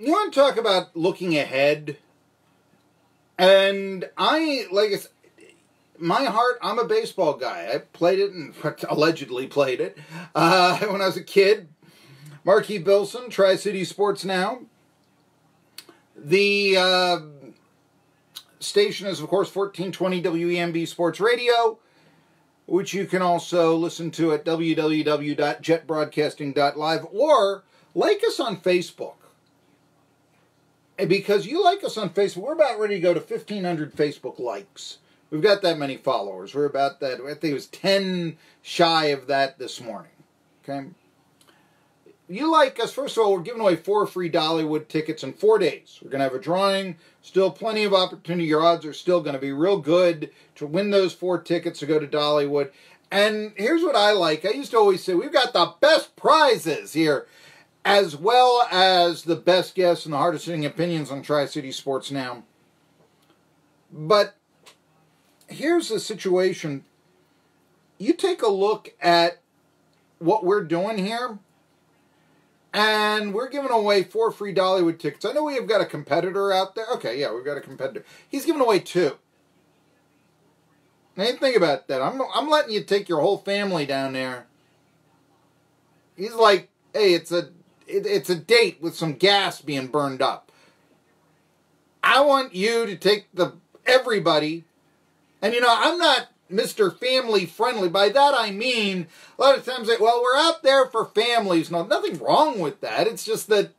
you want to talk about looking ahead? And I, like I said, my heart, I'm a baseball guy. I played it and allegedly played it uh, when I was a kid. Marky Billson, Tri City Sports Now. The uh, station is, of course, 1420 WEMB Sports Radio, which you can also listen to at www.jetbroadcasting.live or like us on Facebook. Because you like us on Facebook, we're about ready to go to 1,500 Facebook likes. We've got that many followers. We're about that. I think it was 10 shy of that this morning. Okay. You like us, first of all, we're giving away four free Dollywood tickets in four days. We're going to have a drawing. Still plenty of opportunity. Your odds are still going to be real good to win those four tickets to go to Dollywood. And here's what I like. I used to always say, we've got the best prizes here, as well as the best guests and the hardest hitting opinions on Tri City Sports Now. But here's the situation. You take a look at what we're doing here, and we're giving away four free Dollywood tickets. I know we have got a competitor out there. Okay, yeah, we've got a competitor. He's giving away two. Now, think about that. I'm, I'm letting you take your whole family down there. He's like, hey, it's a it, it's a date with some gas being burned up. I want you to take the everybody and you know, I'm not Mr. Family Friendly. By that I mean, a lot of times, they, well, we're out there for families. No, nothing wrong with that. It's just that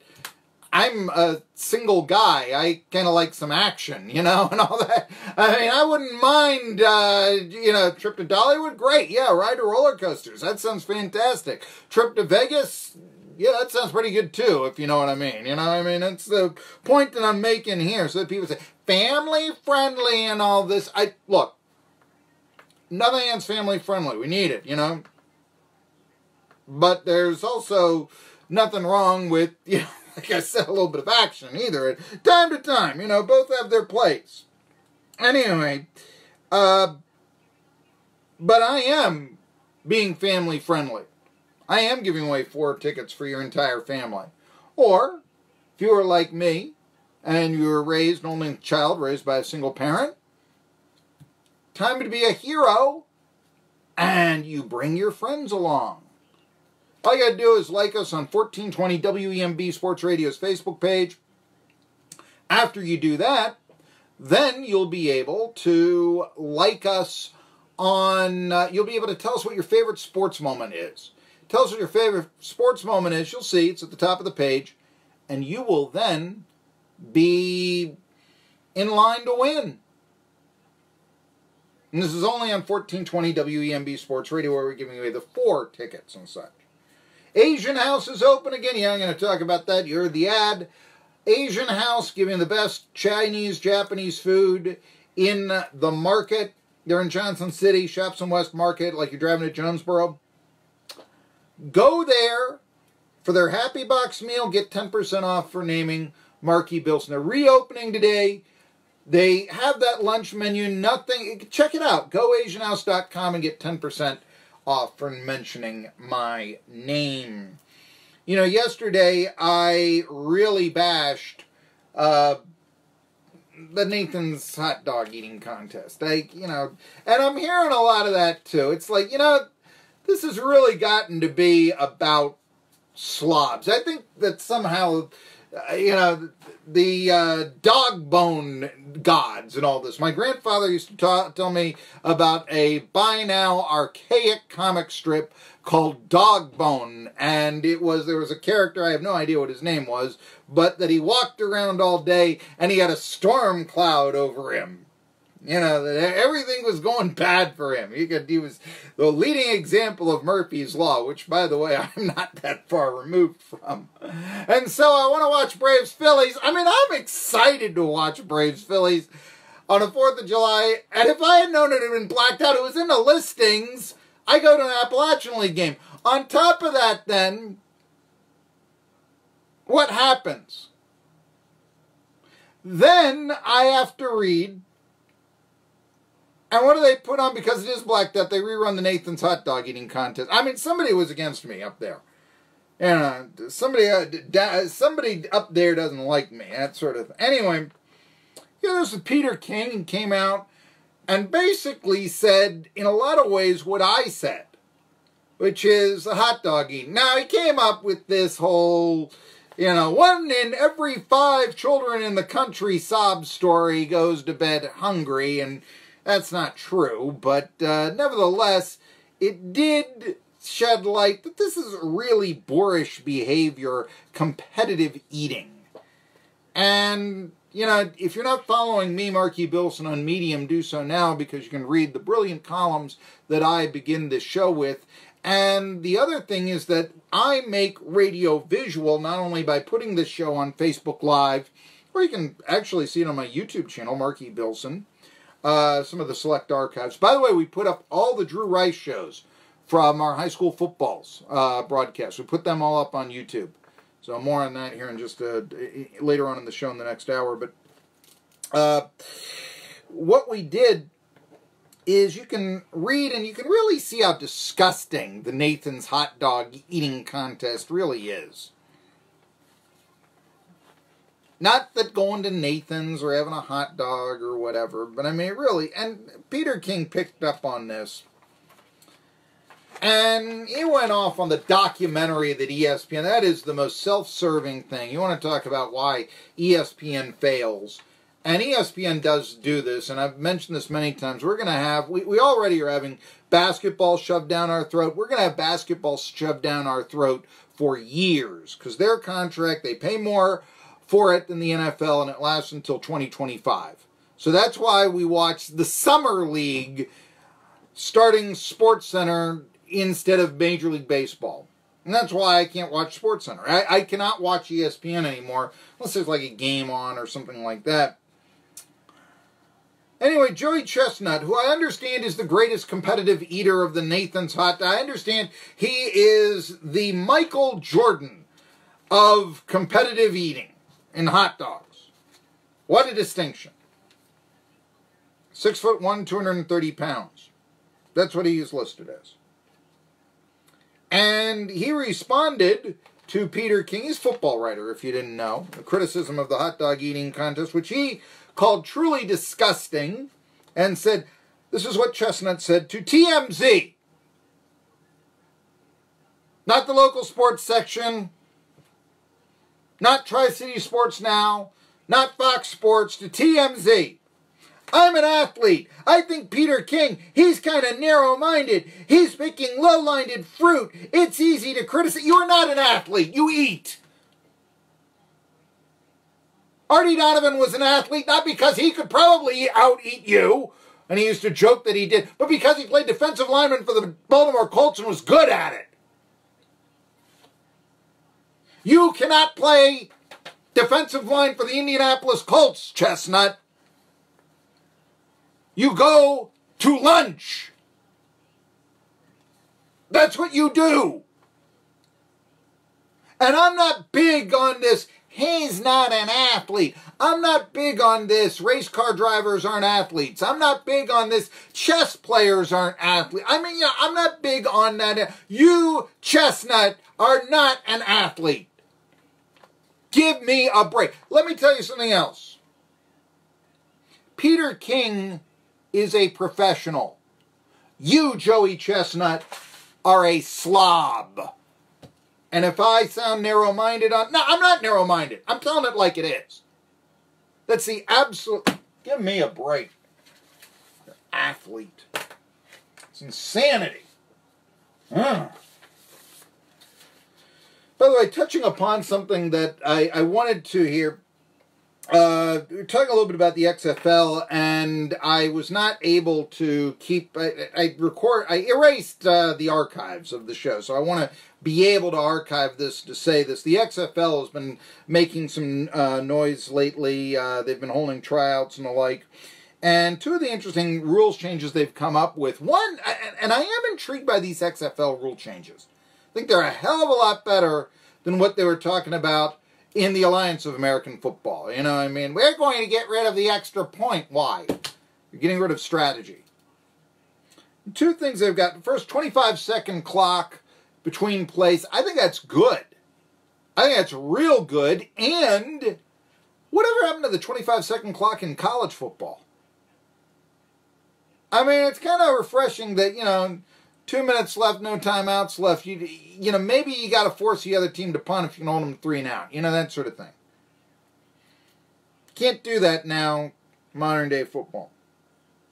I'm a single guy. I kind of like some action, you know, and all that. I mean, I wouldn't mind, uh, you know, trip to Dollywood. Great, yeah, ride a roller coasters. That sounds fantastic. Trip to Vegas. Yeah, that sounds pretty good too, if you know what I mean. You know, I mean, that's the point that I'm making here. So that people say family friendly and all this. I look, nothing against family friendly. We need it, you know. But there's also nothing wrong with, you know, like I said, a little bit of action either. Time to time, you know, both have their place. Anyway, uh, but I am being family friendly. I am giving away four tickets for your entire family. Or, if you are like me, and you were raised, only child raised by a single parent, time to be a hero, and you bring your friends along. All you got to do is like us on 1420 WEMB Sports Radio's Facebook page. After you do that, then you'll be able to like us on, uh, you'll be able to tell us what your favorite sports moment is. Tell us what your favorite sports moment is. You'll see it's at the top of the page. And you will then be in line to win. And this is only on 1420 WEMB Sports Radio where we're giving away the four tickets and such. Asian House is open again. Yeah, I'm going to talk about that. You heard the ad. Asian House giving the best Chinese, Japanese food in the market. They're in Johnson City, Shops and West Market, like you're driving to Jonesboro. Go there for their Happy Box meal. Get 10% off for naming Marky Billson. They're reopening today. They have that lunch menu. Nothing. Check it out. GoAsianHouse.com and get 10% off for mentioning my name. You know, yesterday I really bashed uh, the Nathan's hot dog eating contest. I, you know, and I'm hearing a lot of that too. It's like, you know, this has really gotten to be about slobs. I think that somehow, uh, you know, the uh, dog bone gods and all this. My grandfather used to ta- tell me about a by now archaic comic strip called Dog Bone, and it was there was a character I have no idea what his name was, but that he walked around all day and he had a storm cloud over him you know, everything was going bad for him. He, could, he was the leading example of Murphy's Law, which, by the way, I'm not that far removed from. And so I want to watch Braves Phillies. I mean, I'm excited to watch Braves Phillies on the 4th of July. And if I had known it had been blacked out, it was in the listings, I go to an Appalachian League game. On top of that, then, what happens? Then I have to read and what do they put on? Because it is Black Death, they rerun the Nathan's hot dog eating contest. I mean, somebody was against me up there. And know, somebody uh, somebody up there doesn't like me, that sort of. Thing. Anyway, you know, this is Peter King came out and basically said, in a lot of ways, what I said, which is a hot dog eating. Now he came up with this whole, you know, one in every five children in the country sob story goes to bed hungry, and that's not true, but uh, nevertheless, it did shed light that this is really boorish behavior, competitive eating. And, you know, if you're not following me, Marky Billson, on Medium, do so now because you can read the brilliant columns that I begin this show with. And the other thing is that I make radio visual not only by putting this show on Facebook Live, or you can actually see it on my YouTube channel, Marky Billson, uh, some of the select archives. By the way, we put up all the Drew Rice shows from our high school footballs uh, broadcast. We put them all up on YouTube. So more on that here in just later on in the show in the next hour. But uh, what we did is you can read and you can really see how disgusting the Nathan's hot dog eating contest really is. Not that going to Nathan's or having a hot dog or whatever, but I mean, really, and Peter King picked up on this and he went off on the documentary that ESPN, that is the most self serving thing. You want to talk about why ESPN fails. And ESPN does do this, and I've mentioned this many times. We're going to have, we, we already are having basketball shoved down our throat. We're going to have basketball shoved down our throat for years because their contract, they pay more for it than the NFL, and it lasts until 2025. So that's why we watch the Summer League starting Sports Center instead of Major League Baseball. And that's why I can't watch Sports Center. I, I cannot watch ESPN anymore unless there's like a game on or something like that. Anyway, Joey Chestnut, who I understand is the greatest competitive eater of the Nathan's Hot, I understand he is the Michael Jordan of competitive eating in hot dogs. What a distinction. Six foot one, 230 pounds. That's what he is listed as. And he responded to Peter King, he's football writer, if you didn't know, a criticism of the hot dog eating contest, which he called truly disgusting, and said, this is what Chestnut said to TMZ. Not the local sports section, not Tri City Sports Now, not Fox Sports, to TMZ. I'm an athlete. I think Peter King, he's kind of narrow minded. He's picking low minded fruit. It's easy to criticize. You're not an athlete. You eat. Artie Donovan was an athlete not because he could probably out eat you, and he used to joke that he did, but because he played defensive lineman for the Baltimore Colts and was good at it. You cannot play defensive line for the Indianapolis Colts, Chestnut. You go to lunch. That's what you do. And I'm not big on this, he's not an athlete. I'm not big on this, race car drivers aren't athletes. I'm not big on this, chess players aren't athletes. I mean, yeah, I'm not big on that. You, Chestnut, are not an athlete. Give me a break. Let me tell you something else. Peter King is a professional. You, Joey Chestnut, are a slob. And if I sound narrow minded on. No, I'm not narrow minded. I'm telling it like it is. That's the absolute. Give me a break. athlete. It's insanity. Mm. By the way, touching upon something that I, I wanted to hear uh, talking a little bit about the XFL, and I was not able to keep. I, I record. I erased uh, the archives of the show, so I want to be able to archive this to say this. The XFL has been making some uh, noise lately. Uh, they've been holding tryouts and the like. And two of the interesting rules changes they've come up with. One, and I am intrigued by these XFL rule changes. I think they're a hell of a lot better than what they were talking about in the Alliance of American Football. You know, what I mean, we're going to get rid of the extra point. Why? You're getting rid of strategy. Two things they've got. First, 25 second clock between plays. I think that's good. I think that's real good. And whatever happened to the 25 second clock in college football? I mean, it's kind of refreshing that, you know, two minutes left, no timeouts left. You, you know, maybe you got to force the other team to punt if you can hold them three and out. You know, that sort of thing. Can't do that now, modern day football.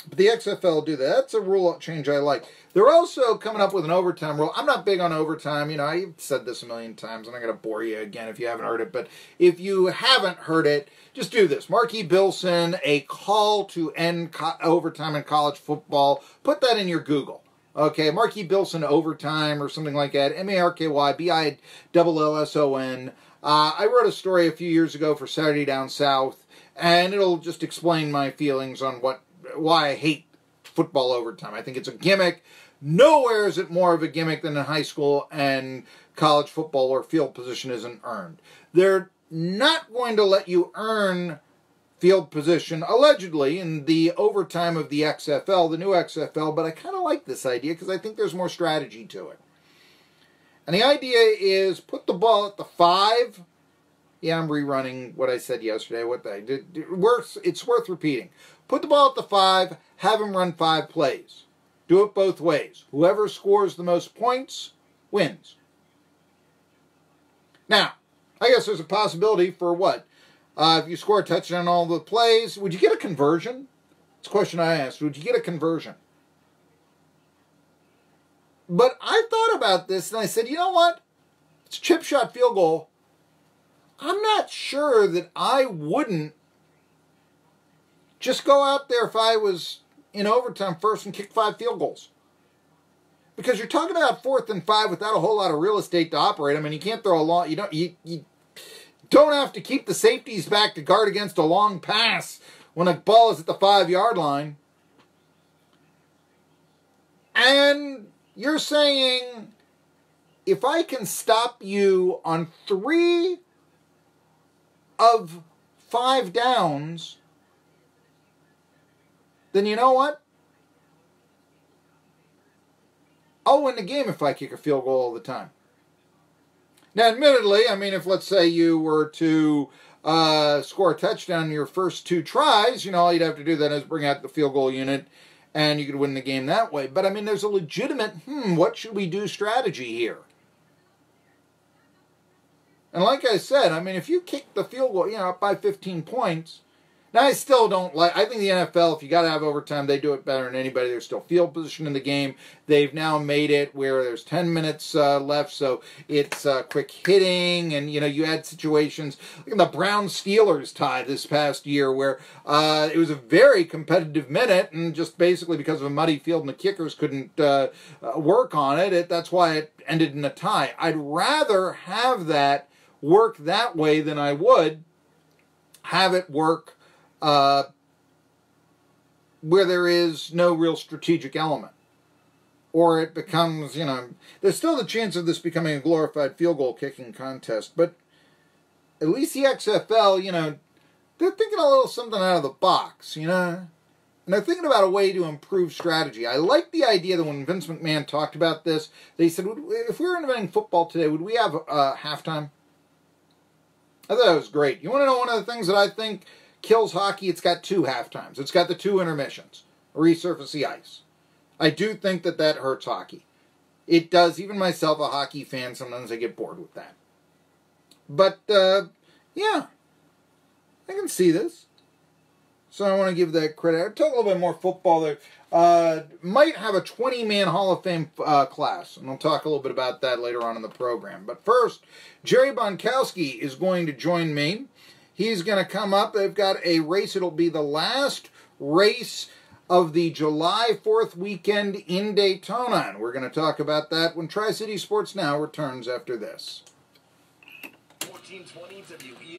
But the XFL do that. That's a rule change I like. They're also coming up with an overtime rule. I'm not big on overtime. You know, I've said this a million times. I'm not going to bore you again if you haven't heard it. But if you haven't heard it, just do this. Marky Billson, a call to end overtime in college football. Put that in your Google. Okay, Marky Billson overtime or something like that. M A R K Y B I L L S O N. Uh, I wrote a story a few years ago for Saturday Down South, and it'll just explain my feelings on what why I hate football overtime. I think it's a gimmick. Nowhere is it more of a gimmick than in high school and college football where field position isn't earned. They're not going to let you earn field position, allegedly, in the overtime of the XFL, the new XFL, but I kind of like this idea because I think there's more strategy to it. And the idea is put the ball at the five. Yeah, I'm rerunning what I said yesterday. What I did, worth, it's worth repeating. Put the ball at the five, have him run five plays. Do it both ways. Whoever scores the most points wins. Now, I guess there's a possibility for what? Uh, if you score a touchdown on all the plays, would you get a conversion? It's a question I asked. Would you get a conversion? But I thought about this and I said, you know what? It's a chip shot field goal. I'm not sure that I wouldn't just go out there if I was in overtime first and kick five field goals. Because you're talking about fourth and five without a whole lot of real estate to operate. I mean, you can't throw a long. You don't. You, you don't have to keep the safeties back to guard against a long pass when a ball is at the five yard line. And you're saying if I can stop you on three of five downs, then you know what? I'll win the game if I kick a field goal all the time. Now, admittedly, I mean, if let's say you were to uh, score a touchdown in your first two tries, you know, all you'd have to do then is bring out the field goal unit and you could win the game that way. But I mean, there's a legitimate, hmm, what should we do strategy here? And like I said, I mean, if you kick the field goal, you know, up by 15 points, now, I still don't like. I think the NFL, if you got to have overtime, they do it better than anybody. There's still field position in the game. They've now made it where there's 10 minutes uh, left, so it's uh, quick hitting, and you know you had situations like in the Brown Steelers tie this past year where uh, it was a very competitive minute, and just basically because of a muddy field and the kickers couldn't uh, uh, work on it, it, that's why it ended in a tie. I'd rather have that work that way than I would have it work uh, where there is no real strategic element. Or it becomes, you know, there's still the chance of this becoming a glorified field goal kicking contest, but at least the XFL, you know, they're thinking a little something out of the box, you know? And they're thinking about a way to improve strategy. I like the idea that when Vince McMahon talked about this, they said, if we were inventing football today, would we have uh, halftime? I thought that was great. You want to know one of the things that I think kills hockey, it's got two half times. It's got the two intermissions. Resurface the ice. I do think that that hurts hockey. It does. Even myself, a hockey fan, sometimes I get bored with that. But, uh, yeah. I can see this. So I want to give that credit. I'll talk a little bit more football there. Uh, might have a 20 man Hall of Fame uh, class, and I'll talk a little bit about that later on in the program. But first, Jerry Bonkowski is going to join me He's going to come up. They've got a race. It'll be the last race of the July 4th weekend in Daytona. And we're going to talk about that when Tri City Sports Now returns after this. 1420 WE